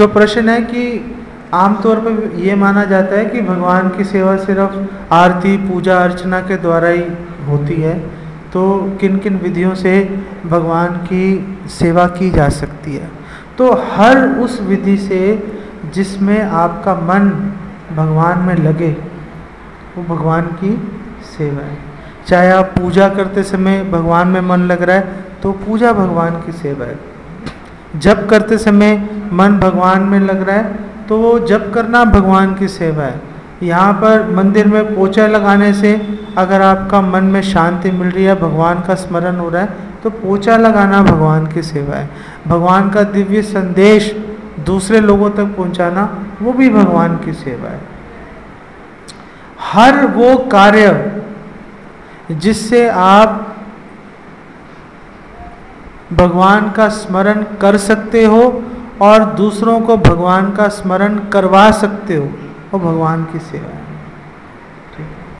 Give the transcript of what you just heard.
तो प्रश्न है कि आमतौर पर ये माना जाता है कि भगवान की सेवा सिर्फ़ आरती, पूजा, अर्चना के द्वारा ही होती है। तो किन किन विधियों से भगवान की सेवा की जा सकती है? तो हर उस विधि से जिसमें आपका मन भगवान में लगे, वो भगवान की सेवा है। चाहे आप पूजा करते समय भगवान में मन लग रहा है तो पूजा भगवान की सेवा है। जब करते समय मन भगवान में लग रहा है तो वो जब करना भगवान की सेवा है। यहाँ पर मंदिर में पोछा लगाने से अगर आपका मन में शांति मिल रही है, भगवान का स्मरण हो रहा है तो पोछा लगाना भगवान की सेवा है। भगवान का दिव्य संदेश दूसरे लोगों तक पहुँचाना, वो भी भगवान की सेवा है। हर वो कार्य जिससे आप भगवान का स्मरण कर सकते हो और दूसरों को भगवान का स्मरण करवा सकते हो। वो भगवान की सेवा है। ठीक